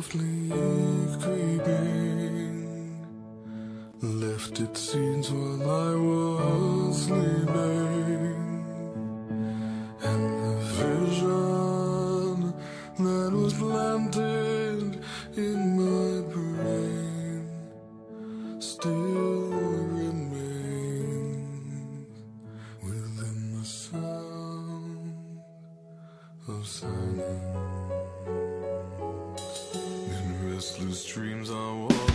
softly creeping Left its scenes while I was sleeping. And the vision that was planted in my brain Still remains within the sound of silence lose dreams I war.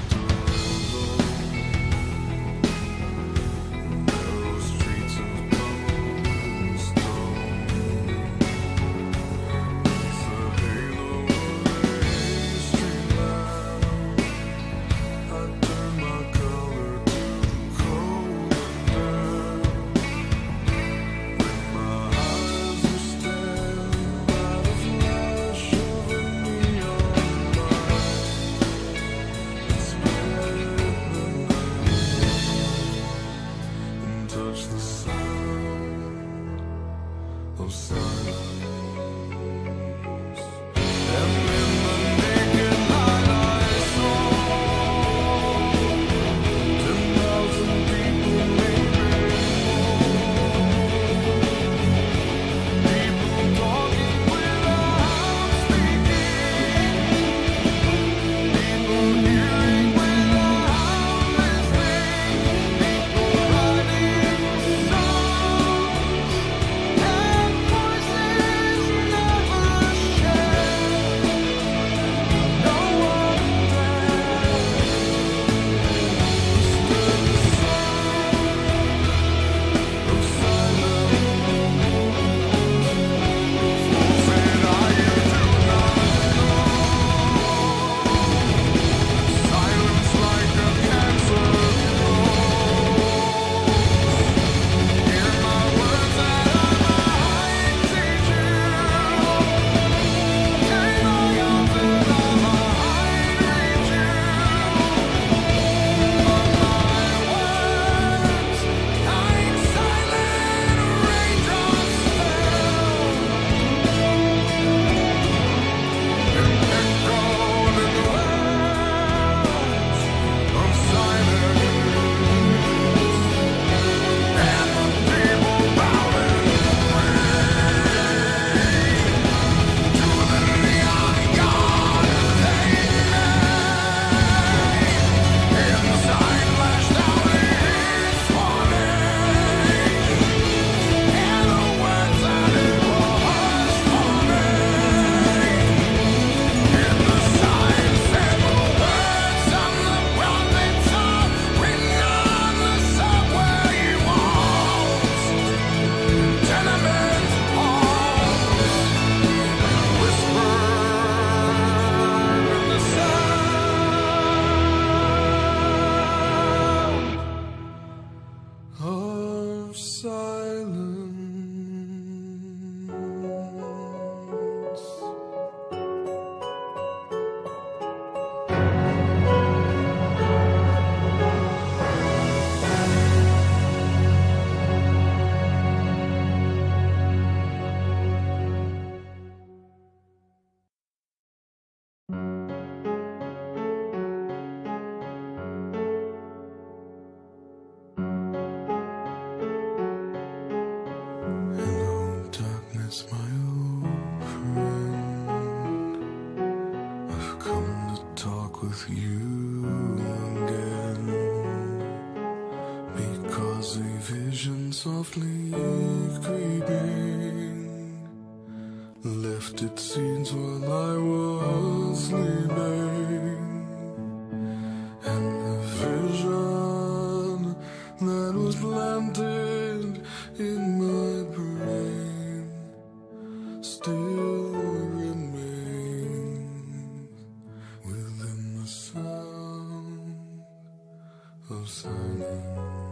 Bye. side. talk with you again because a vision softly creeping left its scenes while I was sleeping. silent.